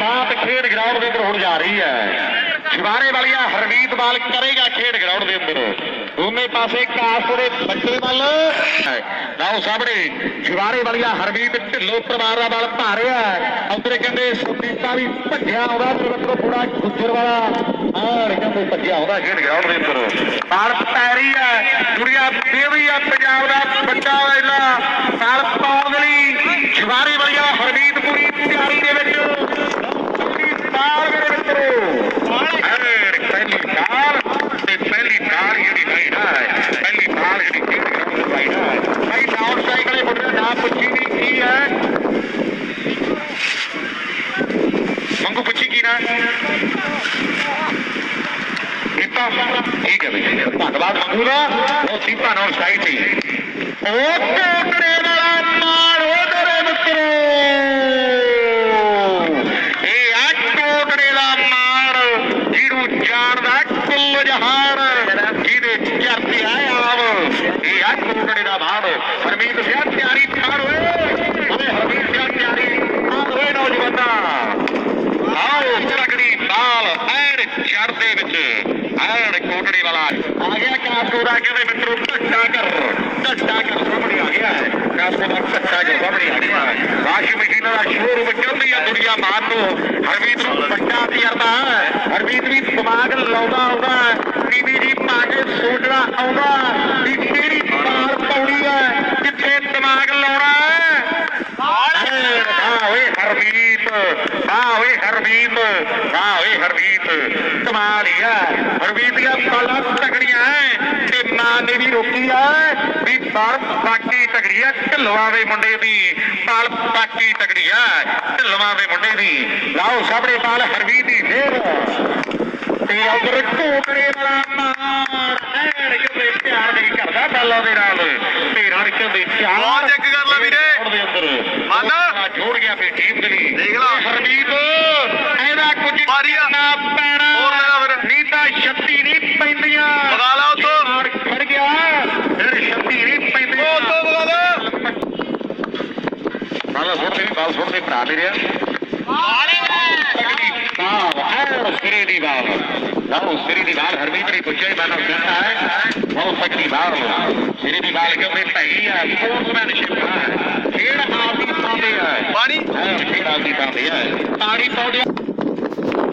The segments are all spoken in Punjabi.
ਸ਼ੁਰੂਆਤ ਖੇਡ ਗਰਾਊਂਡ ਦੇ ਅੰਦਰ ਹੋਣ ਜਾ ਰਹੀ ਹੈ। ਸ਼ਿਵਾਰੇ ਵਾਲੀਆ ਹਰਮੀਤ ਬਾਲ ਕਰੇਗਾ ਖੇਡ ਗਰਾਊਂਡ ਦੇ ਅੰਦਰ। ਦੋਨੇ ਪਾਸੇ ਕਾਸਟ ਦੇ ਬੱਚੇ ਵੱਲ। ਲਓ ਸਾਹਮਣੇ, ਸ਼ਿਵਾਰੇ ਵਾਲੀਆ ਹਰਮੀਤ ਢਿੱਲੋਂ ਪਰਿਵਾਰ ਦਾ ਬਲ ਭਾਰਿਆ। ਉਧਰ ਕਹਿੰਦੇ ਸੁਦੀਪਾ ਵੀ ਭੱਜਿਆ ਆਉਂਦਾ ਮੇਰੇ ਵੱਲੋਂ ਪੂਰਾ ਗੁੱਜਰ ਵਾਲਾ ਆਹ ਕਹਿੰਦੇ ਭੱਜਿਆ ਆਉਂਦਾ ਖੇਡ ਗਰਾਊਂਡ ਦੇ ਅੰਦਰ। ਬਾਲ ਪੈਰੀ ਹੈ ਦੁਨੀਆ ਦੇਵੀ ਆ ਪੰਜਾਬ ਦਾ ਵੱਡਾ ਵੇਲਾ ਬਾਲ ਪਾਉਣ ਦੇ ਲਈ। ਸ਼ਿਵਾਰੇ ਵਾਲੀਆ ਹਰਮੀਤ ਪੂਰੀ ਤਿਆਰੀ ਦੇ ਵਿੱਚ ਬਾਲ ਮੇਰੇ ਮਿੱਤਰੋ ਐਰ ਪਹਿਲੀ ਬਾਲ ਤੇ ਪਹਿਲੀ ਬਾਲ ਜਿਹੜੀ ਲਾਈਨ ਹੈ ਪਹਿਲੀ ਬਾਲ ਜਿਹੜੀ ਖੇਡ ਗਰਾਊਂਡ ਦੀ ਲਾਈਨ ਹੈ ਭਾਈ ਡਾਊਨ ਸਾਈਕਲ ਦੇ ਪੁੱਛੀ ਨਹੀਂ ਕੀ ਹੈ? ਮੰਗੂ ਪੁੱਛੀ ਕੀ ਨਾ? ਦੀਪਾ ਠੀਕ ਹੈ ਬਈ। ਧੰਨਵਾਦ ਮੰਗੂ ਦਾ। ਉਹ ਦੀਪਾ ਨਾਲ ਸਾਈਡ ਤੇ ਉਹ ਕੋਟੜੇ ਵਾਲਾ ਮਾਰ ਉਹਦੇ ਮਿੱਤਰੋ। ਇਹ ਆ ਕੋਟੜੇ ਦਾ ਮਾਰ ਜਿਹਨੂੰ ਜਾਣਦਾ ਕੁੱਲ ਜਹਾਨ, ਜਿਹਦੇ ਚਰਚੇ ਆਏ ਆਵ ਇਹ ਆ ਕੋਟੜੇ ਦਾ ਮਾਰ ਜੜ ਦੇ ਵਿੱਚ ਐਨ ਕੋਟੜੀ ਵਾਲਾ। ਆ ਗਿਆ ਕਾਸਕੋ ਦਾ, ਕਹਿੰਦੇ ਮਿੱਤਰੋ, ਧੱਕਾ ਕਰ। ਧੱਕਾ ਕਰ, ਸਾਹਮਣੇ ਆ ਗਿਆ। ਹੈ ਕਾਸਕੋ ਦਾ ਧੱਕਾ ਕਰ, ਸਾਹਮਣੇ ਆ ਗਿਆ। ਹੈ ਵਾਸ਼ਿੰਗ ਮਸ਼ੀਨ ਦਾ ਸ਼ੋਰੂਮ ਚੱਲਦੀ ਆ ਦੁਨੀਆ ਮਾਰ ਤੋਂ। ਹਰਮੀਤ ਨੂੰ ਵੱਡਾ ਤਜਰਬਾ ਹੈ। ਹਰਮੀਤ ਵੀ ਦਿਮਾਗ ਲਾਉਂਦਾ ਆਉਂਦਾ ਟੀਵੀ ਜੀ ਪਾ ਕੇ ਸੋਚਦਾ ਆਉਂਦਾ ਵੀ ਕਿਹੜੀ ਬਾਲ ਪਾਉਣੀ ਹੈ ਕਿੱਥੇ ਦਿਮਾਗ ਲਾਉਣਾ ਹੈ ਵਾਹ ਓਏ ਹਰਮੀਤ ਵਾਹ ਓਏ ਹਰਮੀਤ ਹਰਮੀਤ। ਕਮਾਲ ਹੀ ਆ। ਹਰਮੀਤ ਦੀਆਂ ਬਾਲਾਂ ਤਕੜੀਆਂ ਐ। ਤੇ ਮਾਂ ਨੇ ਵੀ ਰੋਕੀ ਆ। ਵੀ ਬਾਲ ਬਾਕੀ ਤਕੜੀ ਆ ਢਿੱਲਵਾਂ ਦੇ ਮੁੰਡੇ ਦੀ। ਬਾਲ ਬਾਕੀ ਤਕੜੀ ਆ ਢਿੱਲਵਾਂ ਦੇ ਮੁੰਡੇ ਦੀ। ਲਾਓ ਸਾਹਮਣੇ ਬਾਲ ਹਰਮੀਤ ਦੀ ਫੇਰ। ਤੇ ਉਧਰ ਕੋਟੜੇ ਵਾਲਾ ਮਾਰ। ਐਣ ਕਿਉਂਦੇ ਪਿਆਰ ਨਹੀਂ ਕਰਦਾ ਬਾਲਾਂ ਦੇ ਨਾਲ। ਤੇ ਰਣ ਕਹਿੰਦੇ ਚਾਰ ਬਹੁਤ ਚੈੱਕ ਕਰ ਲਾ ਵੀਰੇ। ਦੇ ਅੰਦਰ ਮੰਨ। ਆ ਜੋੜ ਗਿਆ ਆਪਣੀ ਟੀਮ ਦੇ ਲਈ। ਦੇਖ ਲਾ। ਹਰਮੀਤ ਇਹਦਾ ਕੁਝ ਮਾਰੀ ਆ। ਨਾ ਪੈਣਾ ਹੋਰ ਲੈ ਲਾ ਫਿਰ। ਨਹੀਂ ਤਾਂ ਛੱਤੀ ਨਹੀਂ ਪੈਂਦੀਆਂ ਵਗਾ ਲਾ ਉੱਥੋਂ। ਮਾਰ ਖੜ ਗਿਆ ਫਿਰ ਛੱਤੀ ਨਹੀਂ ਪੈਂਦੀਆਂ ਉਹ ਤੋਂ ਬਗਾ ਲੈ ਬਾਲ ਸੁਣਦੇ ਨਹੀਂ ਬਾਲ ਸੁਣਦੇ ਭਰਾ ਮੇਰੇ ਤਗੜੀ ਬਾਲ ਹੈ ਸਿਰੇ ਦੀ ਬਾਲ ਲਓ ਸਿਰੇ ਦੀ ਬਾਲ ਹਰਮੀਤ ਨੇ ਪੁੱਛਿਆ ਮੈਂ ਕਹਿੰਦਾ ਹੈ ਬਹੁਤ ਤਗੜੀ ਬਾਲ ਸਿਰੇ ਦੀ ਬਾਲ ਕਿਉਂਕਿ ਢਾਈ ਆ ਸਪੋਰਟਸਮੈਨਸ਼ਿਪ ਹੈ। ਖੇਡ ਆਪਦੀ ਥਾਂ ਤੇ ਹੈ ਪਾਣੀ? ਹੈ ਖੇਡ ਆਪਦੀ ਥਾਂ ਤੇ ਹੈ ਤਾੜੀ ਪਾਉਂਦੇ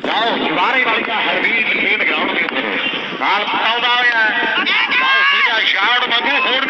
ਲਓ ਜਵਾਰੇ ਵਾਲੀ ਦਾ ਹਰਮੀਤ ਖੇਡ ਗਰਾਊਂਡ ਦੇ ਉੱਪਰ ਬਾਲ ਪਾਉਂਦਾ ਹੋਇਆ ਹੈ। ਲਓ ਸਿੱਧਾ ਸ਼ਾਟ ਮੰਗੂ ਹੋਰ